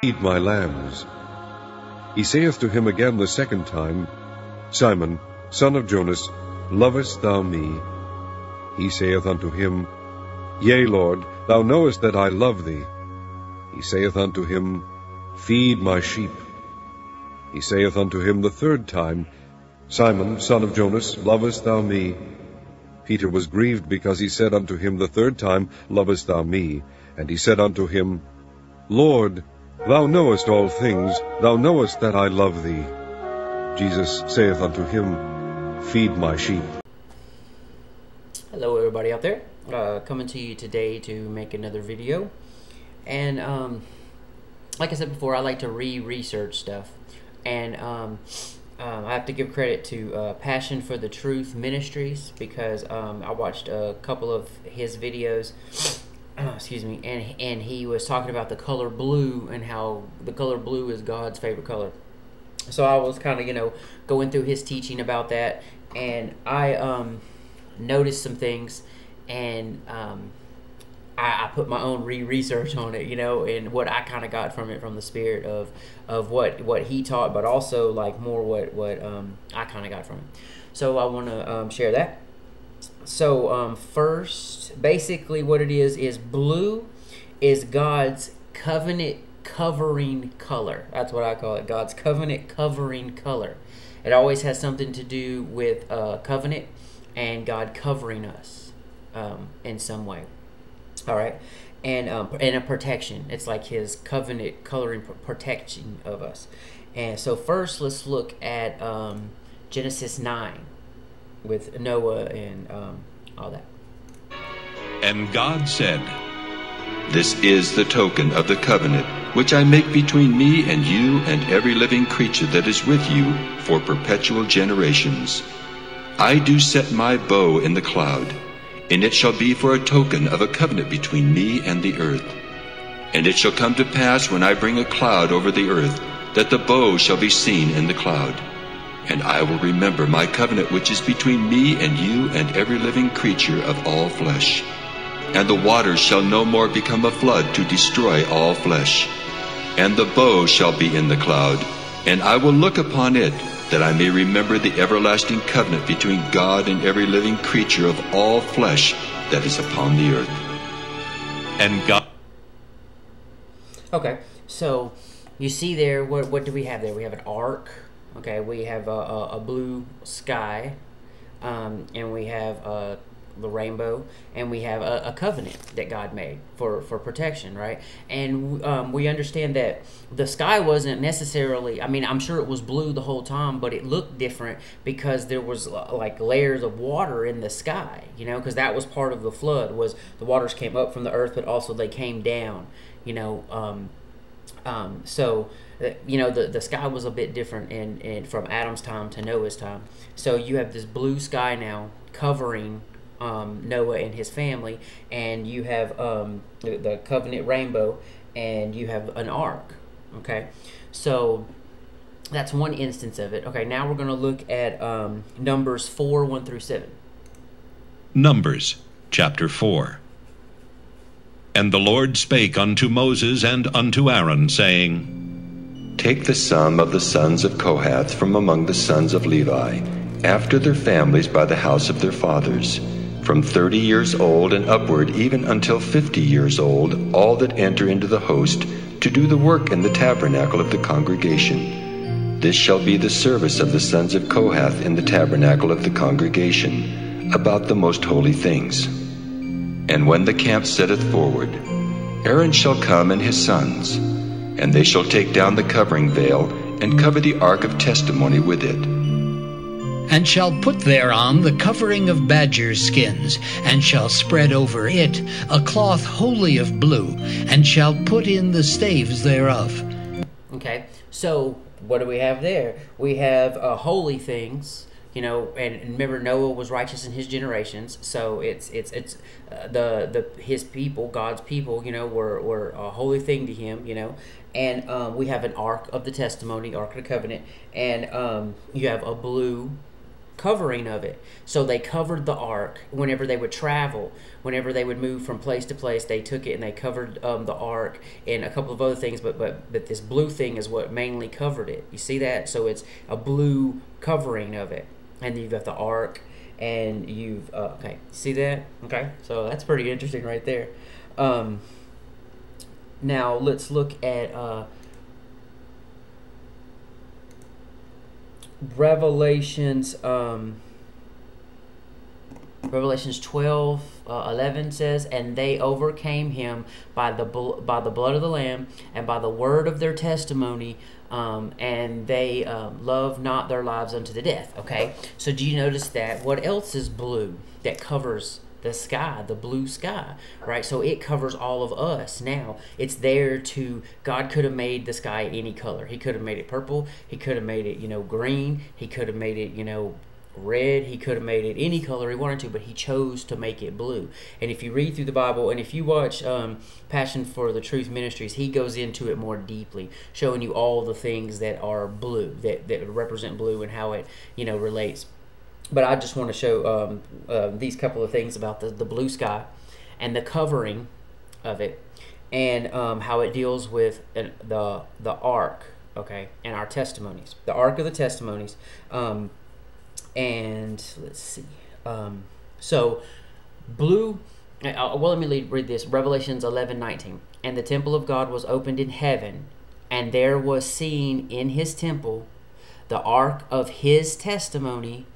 Feed my lambs. He saith to him again the second time, Simon, son of Jonas, lovest thou me? He saith unto him, Yea, Lord, thou knowest that I love thee. He saith unto him, Feed my sheep. He saith unto him the third time, Simon, son of Jonas, lovest thou me? Peter was grieved because he said unto him the third time, Lovest thou me? And he said unto him, Lord, thou knowest all things, thou knowest that I love thee. Jesus saith unto him, Feed my sheep. Hello, everybody out there. Uh, coming to you today to make another video. And um, like I said before, I like to re-research stuff. And um, um, I have to give credit to uh, Passion for the Truth Ministries because um, I watched a couple of his videos. excuse me, and and he was talking about the color blue and how the color blue is God's favorite color. So I was kind of you know going through his teaching about that, and I um, noticed some things, and um, I, I, put my own re-research on it, you know, and what I kind of got from it from the spirit of of what what he taught, but also like more what what um, I kind of got from it. So I want to um, share that. So um, first, basically, what it is is blue is God's covenant covering color. That's what I call it. God's covenant covering color. It always has something to do with uh, covenant and God covering us um, in some way. All right, and um, and a protection. It's like His covenant coloring protection of us. And so first, let's look at um, Genesis nine with Noah and um, all that. And God said, This is the token of the covenant which I make between me and you and every living creature that is with you for perpetual generations. I do set my bow in the cloud and it shall be for a token of a covenant between me and the earth. And it shall come to pass when I bring a cloud over the earth, that the bow shall be seen in the cloud. And I will remember my covenant which is between me and you and every living creature of all flesh. And the waters shall no more become a flood to destroy all flesh. And the bow shall be in the cloud, and I will look upon it that I may remember the everlasting covenant between God and every living creature of all flesh that is upon the earth. And God. Okay, so you see there, what, what do we have there? We have an ark, okay, we have a, a, a blue sky, um, and we have a the rainbow, and we have a, a, covenant that God made for, for protection, right? And um, we understand that the sky wasn't necessarily, I mean, I'm sure it was blue the whole time, but it looked different because there was uh, like layers of water in the sky, you know, because that was part of the flood was the waters came up from the earth, but also they came down, you know. Um, um, so, uh, you know, the, the sky was a bit different in, in from Adam's time to Noah's time. So you have this blue sky now covering um, Noah and his family, and you have um, the, the covenant rainbow, and you have an ark. Okay, so that's one instance of it. Okay, now we're going to look at um, Numbers 4 1 through 7. Numbers chapter 4. And the Lord spake unto Moses and unto Aaron, saying, Take the sum of the sons of Kohath from among the sons of Levi, after their families by the house of their fathers from thirty years old and upward, even until fifty years old, all that enter into the host, to do the work in the tabernacle of the congregation. This shall be the service of the sons of Kohath in the tabernacle of the congregation, about the most holy things. And when the camp setteth forward, Aaron shall come and his sons, and they shall take down the covering veil, and cover the ark of testimony with it and shall put thereon the covering of badger skins, and shall spread over it a cloth wholly of blue, and shall put in the staves thereof. Okay, so what do we have there? We have uh, holy things, you know, and remember Noah was righteous in his generations, so it's it's it's uh, the the his people, God's people, you know, were were a holy thing to him, you know, and um, we have an ark of the testimony, ark of the covenant, and um, you have a blue covering of it. So they covered the ark whenever they would travel, whenever they would move from place to place. They took it and they covered um, the ark and a couple of other things, but but but this blue thing is what mainly covered it. You see that? So it's a blue covering of it, and you've got the ark, and you've uh, okay. See that? Okay, so that's pretty interesting right there. Um, now let's look at. Uh, Revelations, um, Revelations 12, uh, 11 says, And they overcame him by the, by the blood of the Lamb and by the word of their testimony, um, and they um, loved not their lives unto the death. Okay, so do you notice that? What else is blue that covers the sky, the blue sky, right? So it covers all of us now. It's there to, God could have made the sky any color. He could have made it purple. He could have made it, you know, green. He could have made it, you know, red. He could have made it any color he wanted to, but he chose to make it blue. And if you read through the Bible and if you watch um, Passion for the Truth Ministries, he goes into it more deeply, showing you all the things that are blue, that, that represent blue and how it, you know, relates but I just want to show um, uh, these couple of things about the, the blue sky and the covering of it and um, how it deals with uh, the the ark okay and our testimonies the ark of the testimonies um, and let's see um, so blue uh, uh well let me read this revelations 11 19 and the temple of god was opened in heaven and there was seen in his temple the ark of his testimony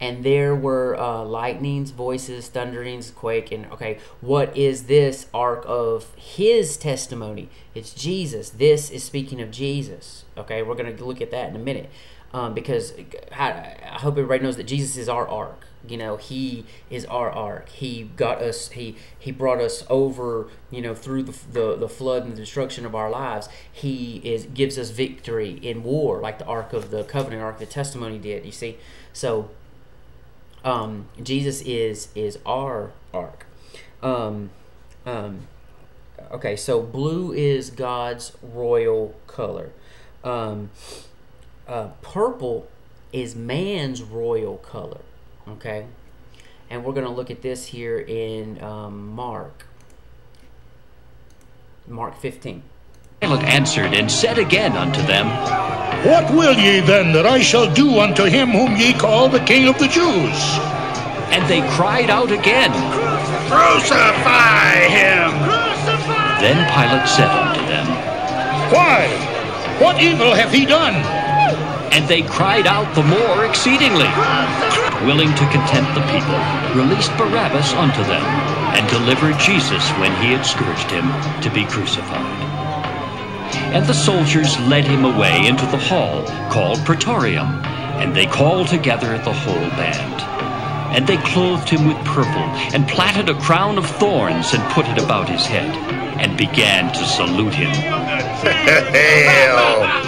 and there were uh, lightnings, voices, thunderings, quake, and okay, what is this ark of his testimony? It's Jesus. This is speaking of Jesus. Okay, we're going to look at that in a minute um, because I, I hope everybody knows that Jesus is our ark. You know, He is our ark. He got us. He He brought us over. You know, through the, the the flood and the destruction of our lives. He is gives us victory in war, like the ark of the covenant, ark of the testimony did. You see, so um, Jesus is is our ark. Um, um, okay, so blue is God's royal color. Um, uh, purple is man's royal color. Okay, and we're going to look at this here in um, Mark. Mark 15. Pilate answered and said again unto them, What will ye then that I shall do unto him whom ye call the King of the Jews? And they cried out again, Crucify him! Crucify! Then Pilate said unto them, Why? What evil hath he done? And they cried out the more exceedingly. Willing to content the people, released Barabbas unto them, and delivered Jesus when he had scourged him to be crucified. And the soldiers led him away into the hall called Praetorium, and they called together the whole band. And they clothed him with purple, and platted a crown of thorns, and put it about his head, and began to salute him.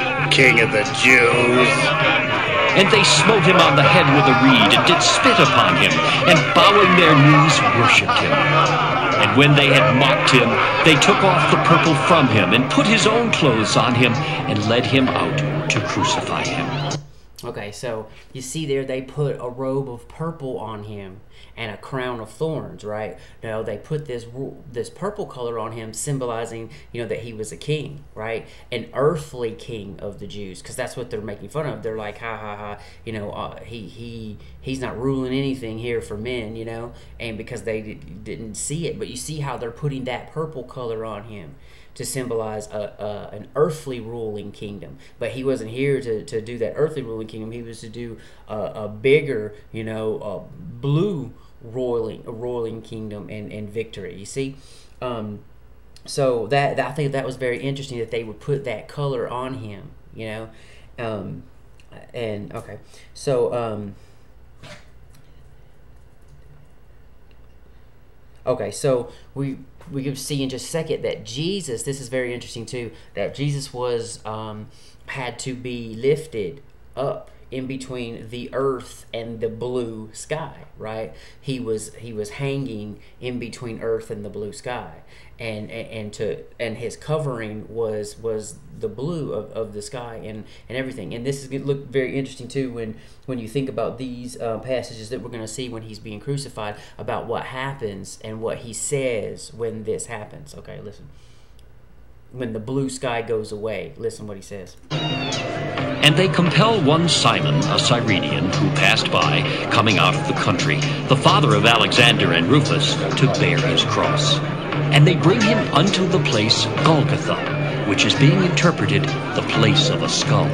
King of the Jews! And they smote him on the head with a reed, and did spit upon him, and bowing their knees worshipped him. And when they had mocked him, they took off the purple from him, and put his own clothes on him, and led him out to crucify him. Okay, so you see there they put a robe of purple on him and a crown of thorns, right? Now they put this this purple color on him, symbolizing you know that he was a king, right? An earthly king of the Jews, because that's what they're making fun of. They're like, ha ha ha, you know, uh, he he he's not ruling anything here for men, you know, and because they didn't see it, but you see how they're putting that purple color on him to symbolize a, a, an earthly ruling kingdom. But he wasn't here to, to do that earthly ruling kingdom. He was to do a, a bigger, you know, a blue roiling, roiling kingdom and, and victory. You see? Um, so that, that, I think that was very interesting that they would put that color on him, you know? Um, and okay, so um, okay, so we we can see in just a second that Jesus, this is very interesting too, that Jesus was um, had to be lifted up in between the earth and the blue sky right? He was he was hanging in between earth and the blue sky and and to and his covering was was the blue of, of the sky and and everything. And this is going to look very interesting too when when you think about these uh, passages that we're going to see when he's being crucified about what happens and what he says when this happens. Okay listen. When the blue sky goes away listen what he says. And they compel one Simon, a Cyrenian, who passed by, coming out of the country, the father of Alexander and Rufus, to bear his cross. And they bring him unto the place Golgotha, which is being interpreted the place of a skull.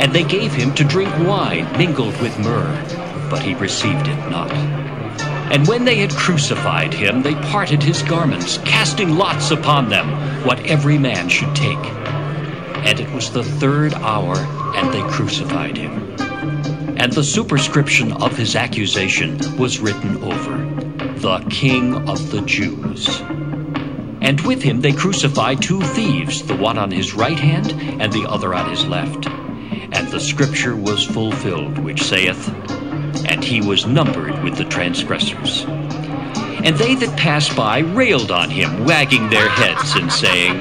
And they gave him to drink wine mingled with myrrh, but he received it not. And when they had crucified him, they parted his garments, casting lots upon them, what every man should take. And it was the third hour, and they crucified him. And the superscription of his accusation was written over The King of the Jews. And with him they crucified two thieves, the one on his right hand, and the other on his left. And the scripture was fulfilled, which saith, And he was numbered with the transgressors. And they that passed by railed on him, wagging their heads, and saying,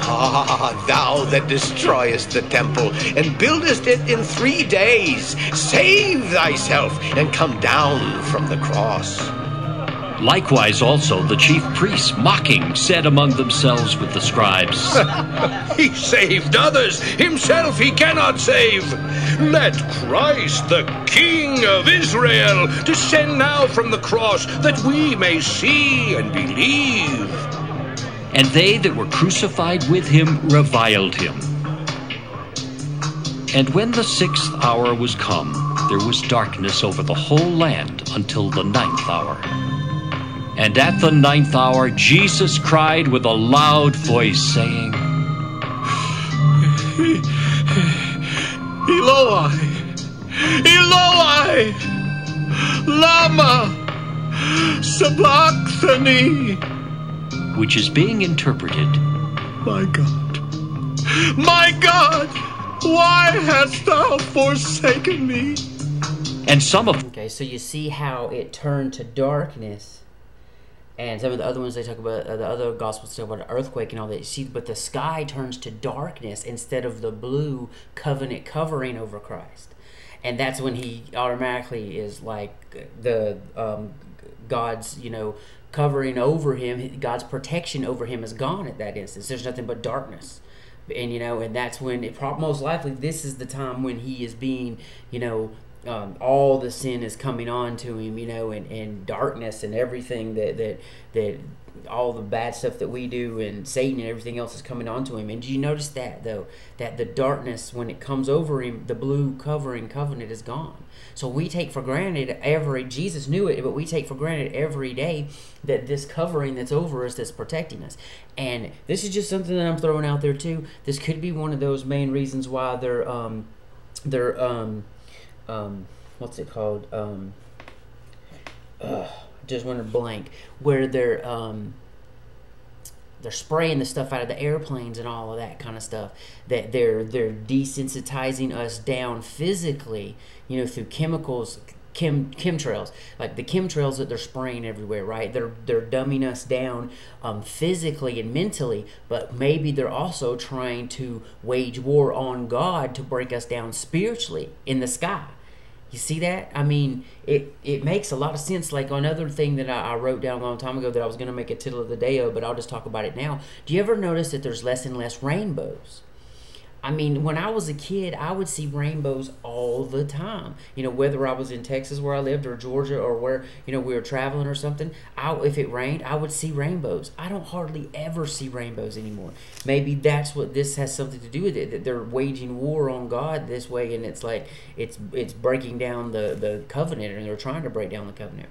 Ah, thou that destroyest the temple and buildest it in three days, save thyself and come down from the cross. Likewise also the chief priests, mocking, said among themselves with the scribes, He saved others, himself he cannot save. Let Christ, the King of Israel, descend now from the cross, that we may see and believe. And they that were crucified with him reviled him. And when the sixth hour was come, there was darkness over the whole land until the ninth hour. And at the ninth hour Jesus cried with a loud voice, saying, Eloi, Eloi, Lama Sabachthani. which is being interpreted, My God, my God, why hast thou forsaken me? and some of Okay, so you see how it turned to darkness, and some of the other ones they talk about, uh, the other gospels talk about an earthquake and all that. See, but the sky turns to darkness instead of the blue covenant covering over Christ, and that's when he automatically is like the um, God's, you know, covering over him. God's protection over him is gone at that instance. There's nothing but darkness and you know and that's when it most likely this is the time when he is being you know um, all the sin is coming on to him you know and, and darkness and everything that that that all the bad stuff that we do and satan and everything else is coming on to him. And do you notice that though? That the darkness when it comes over him the blue covering covenant is gone. So we take for granted every jesus knew it but we take for granted every day that this covering that's over us that's protecting us. And this is just something that i'm throwing out there too. This could be one of those main reasons why they're um they're um um what's it called? Um uh, just went blank. Where they're um they're spraying the stuff out of the airplanes and all of that kind of stuff that they're they're desensitizing us down physically you know through chemicals chem chemtrails. Like the chemtrails that they're spraying everywhere right? They're they're dumbing us down um, physically and mentally but maybe they're also trying to wage war on god to break us down spiritually in the sky you see that? I mean, it, it makes a lot of sense. Like another thing that I, I wrote down a long time ago that I was going to make a tittle of the day of, but I'll just talk about it now. Do you ever notice that there's less and less rainbows? I mean, when I was a kid, I would see rainbows all the time. You know, whether I was in Texas where I lived or Georgia or where, you know, we were traveling or something, I, if it rained, I would see rainbows. I don't hardly ever see rainbows anymore. Maybe that's what this has something to do with it, that they're waging war on God this way and it's like it's it's breaking down the, the covenant and they're trying to break down the covenant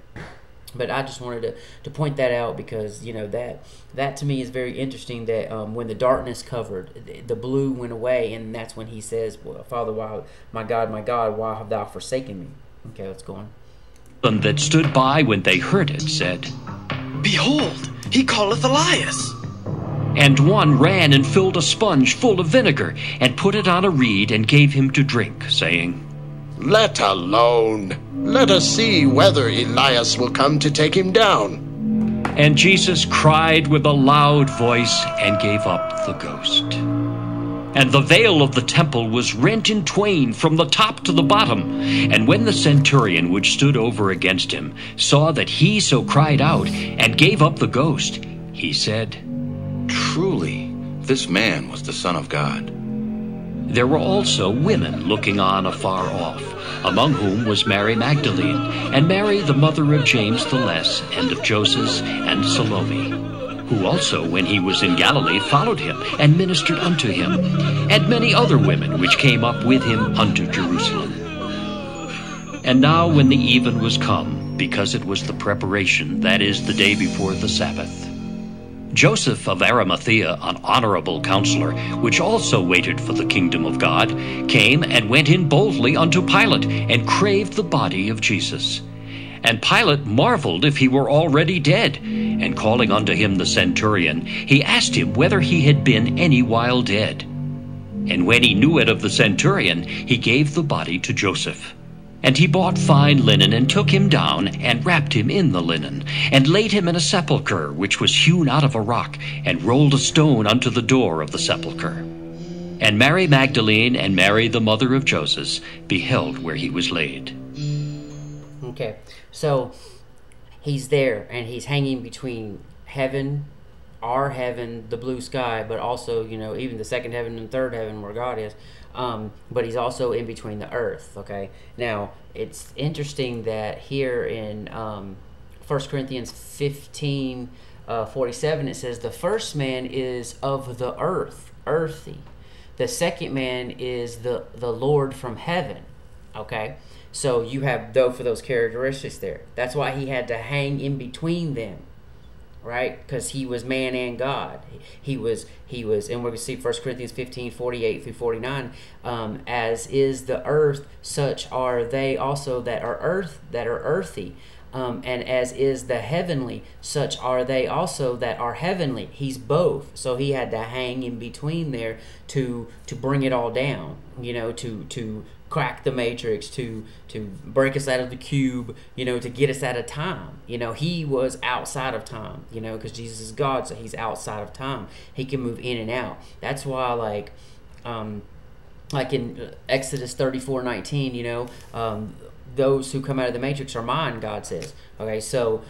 but I just wanted to, to point that out because you know that that to me is very interesting that um, when the darkness covered the, the blue went away and that's when he says well, Father why my God my God why have thou forsaken me okay let's go on them that stood by when they heard it said, Behold, he calleth Elias. And one ran and filled a sponge full of vinegar, and put it on a reed, and gave him to drink, saying, Let alone. Let us see whether Elias will come to take him down. And Jesus cried with a loud voice and gave up the ghost. And the veil of the temple was rent in twain from the top to the bottom. And when the centurion which stood over against him saw that he so cried out and gave up the ghost, he said, Truly, this man was the Son of God. There were also women looking on afar off, among whom was Mary Magdalene, and Mary the mother of James the Less, and of Joses, and Salome, who also, when he was in Galilee, followed him, and ministered unto him, and many other women which came up with him unto Jerusalem. And now when the even was come, because it was the preparation, that is, the day before the Sabbath, Joseph of Arimathea, an honorable counselor, which also waited for the kingdom of God, came and went in boldly unto Pilate, and craved the body of Jesus. And Pilate marveled if he were already dead. And calling unto him the centurion, he asked him whether he had been any while dead. And when he knew it of the centurion, he gave the body to Joseph. And he bought fine linen, and took him down, and wrapped him in the linen, and laid him in a sepulchre which was hewn out of a rock, and rolled a stone unto the door of the sepulchre. And Mary Magdalene and Mary the mother of Joses beheld where he was laid. Okay, so he's there and he's hanging between heaven, our heaven, the blue sky, but also, you know, even the second heaven and third heaven where God is. Um, but he's also in between the earth. Okay, now it's interesting that here in um, 1 Corinthians 15 uh, 47, it says, The first man is of the earth, earthy. The second man is the, the Lord from heaven. Okay? So you have though for those characteristics there. That's why he had to hang in between them, right? Because he was man and God. He was he was, and we're to see 1 Corinthians 15, 48 through 49. Um, as is the earth, such are they also that are earth that are earthy. Um, and as is the heavenly, such are they also that are heavenly. He's both, so he had to hang in between there to to bring it all down. You know, to to crack the matrix to to break us out of the cube you know to get us out of time. You know he was outside of time you know because jesus is god so he's outside of time. He can move in and out. That's why like um like in exodus 34 19 you know um those who come out of the matrix are mine god says. Okay so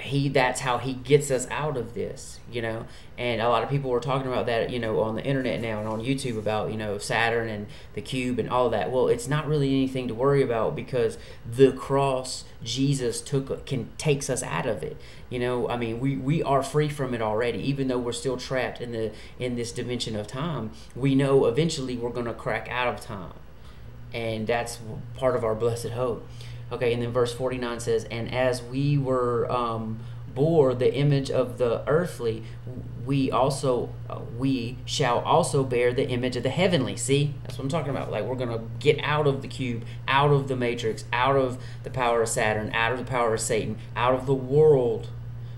he that's how he gets us out of this you know? And a lot of people were talking about that you know on the internet now and on youtube about you know saturn and the cube and all that. Well it's not really anything to worry about because the cross jesus took can takes us out of it you know? I mean we we are free from it already. Even though we're still trapped in the in this dimension of time we know eventually we're going to crack out of time and that's part of our blessed hope. Okay, and then verse 49 says, And as we were um, bore the image of the earthly, we also uh, we shall also bear the image of the heavenly. See, that's what I'm talking about. Like we're gonna get out of the cube, out of the matrix, out of the power of Saturn, out of the power of Satan, out of the world,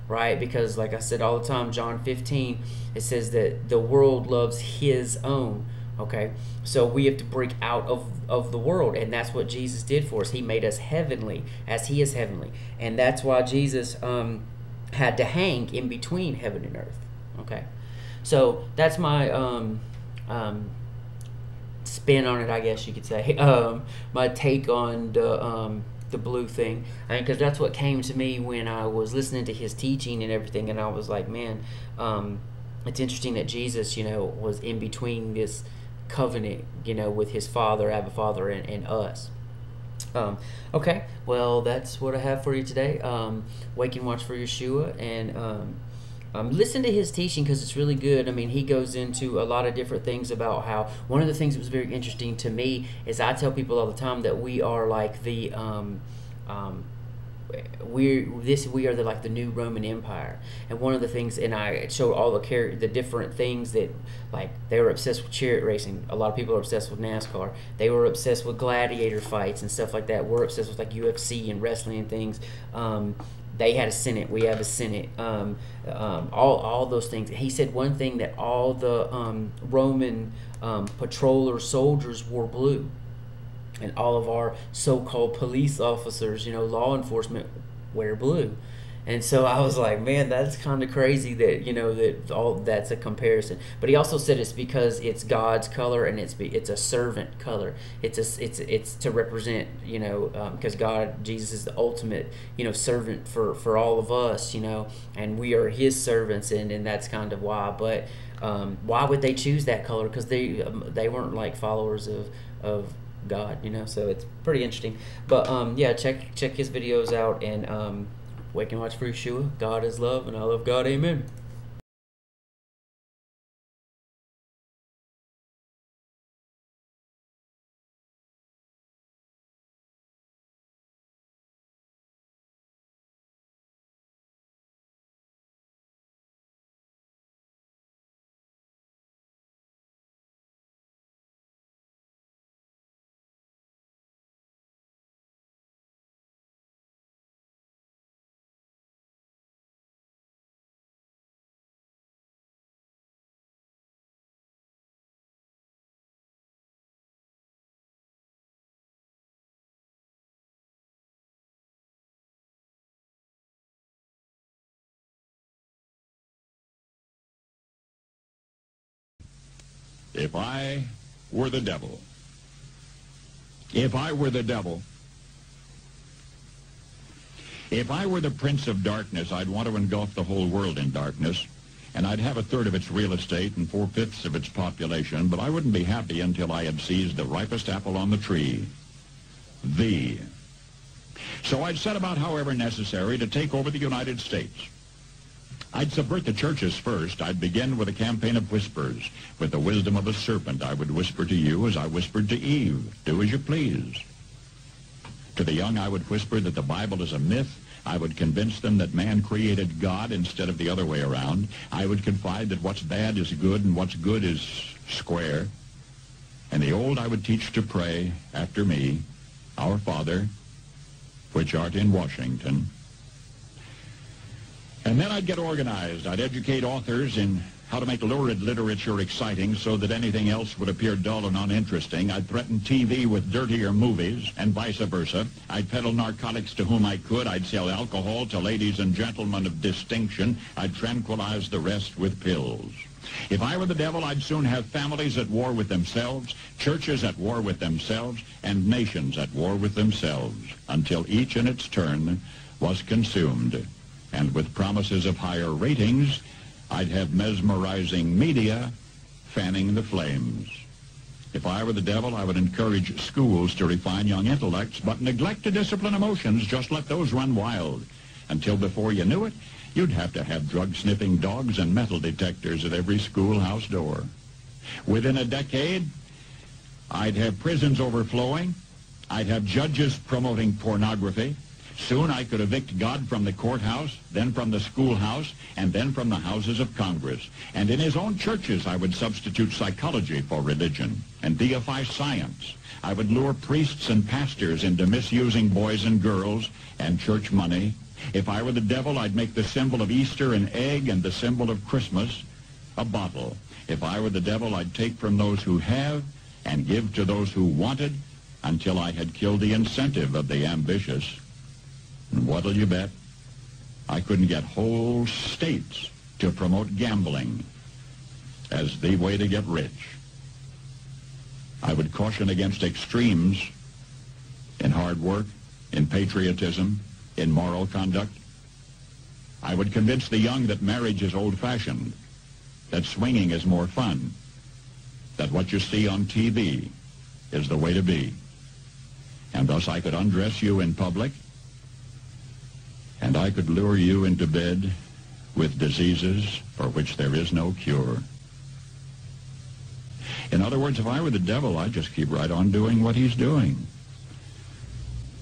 right? Because like I said all the time, John 15, it says that the world loves his own Okay, so we have to break out of, of the world, and that's what Jesus did for us. He made us heavenly as He is heavenly, and that's why Jesus um, had to hang in between heaven and earth. Okay, so that's my um, um, spin on it, I guess you could say. Um, my take on the um, the blue thing, because that's what came to me when I was listening to his teaching and everything, and I was like, man, um, it's interesting that Jesus, you know, was in between this covenant, you know, with his father, Abba Father, and, and us. Um, okay, well, that's what I have for you today. Um, Wake and Watch for Yeshua, and um, um, listen to his teaching because it's really good. I mean, he goes into a lot of different things about how one of the things that was very interesting to me is I tell people all the time that we are like the um, um, we this we are the like the new Roman Empire, and one of the things, and I showed all the char- the different things that like they were obsessed with chariot racing. A lot of people are obsessed with NASCAR. They were obsessed with gladiator fights and stuff like that. We're obsessed with like UFC and wrestling and things. Um, they had a senate. We have a senate. Um, um, all all those things. He said one thing that all the um, Roman um, patroller soldiers wore blue and all of our so-called police officers, you know, law enforcement wear blue. And so I was like, man, that's kind of crazy that you know that all that's a comparison. But he also said it's because it's God's color and it's it's a servant color. It's a it's it's to represent you know because God Jesus is the ultimate you know servant for for all of us you know and we are His servants and and that's kind of why. But um, why would they choose that color? Because they um, they weren't like followers of of God, you know. So it's pretty interesting. But um, yeah, check check his videos out and um, wake and watch for Yeshua. God is love, and I love God. Amen. If I were the devil, if I were the devil, if I were the prince of darkness, I'd want to engulf the whole world in darkness, and I'd have a third of its real estate and four-fifths of its population, but I wouldn't be happy until I had seized the ripest apple on the tree, thee. So I'd set about, however necessary, to take over the United States. I'd subvert the churches first. I'd begin with a campaign of whispers. With the wisdom of a serpent, I would whisper to you as I whispered to Eve, do as you please. To the young, I would whisper that the Bible is a myth. I would convince them that man created God instead of the other way around. I would confide that what's bad is good and what's good is square. And the old I would teach to pray after me, Our Father, which art in Washington, and then I'd get organized. I'd educate authors in how to make lurid literature exciting so that anything else would appear dull and uninteresting. I'd threaten TV with dirtier movies and vice versa. I'd peddle narcotics to whom I could. I'd sell alcohol to ladies and gentlemen of distinction. I'd tranquilize the rest with pills. If I were the devil, I'd soon have families at war with themselves, churches at war with themselves, and nations at war with themselves, until each in its turn was consumed and with promises of higher ratings, I'd have mesmerizing media fanning the flames. If I were the devil, I would encourage schools to refine young intellects, but neglect to discipline emotions, just let those run wild. Until before you knew it, you'd have to have drug-sniffing dogs and metal detectors at every schoolhouse door. Within a decade, I'd have prisons overflowing. I'd have judges promoting pornography. Soon I could evict God from the courthouse, then from the schoolhouse, and then from the houses of Congress. And in his own churches I would substitute psychology for religion and deify science. I would lure priests and pastors into misusing boys and girls and church money. If I were the devil, I'd make the symbol of Easter an egg and the symbol of Christmas a bottle. If I were the devil, I'd take from those who have and give to those who wanted until I had killed the incentive of the ambitious. And what'll you bet? I couldn't get whole states to promote gambling as the way to get rich. I would caution against extremes in hard work, in patriotism, in moral conduct. I would convince the young that marriage is old-fashioned, that swinging is more fun, that what you see on TV is the way to be. And thus I could undress you in public and I could lure you into bed with diseases for which there is no cure. In other words, if I were the devil, I'd just keep right on doing what he's doing.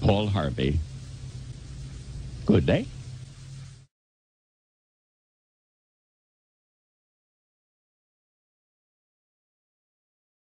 Paul Harvey. Good day.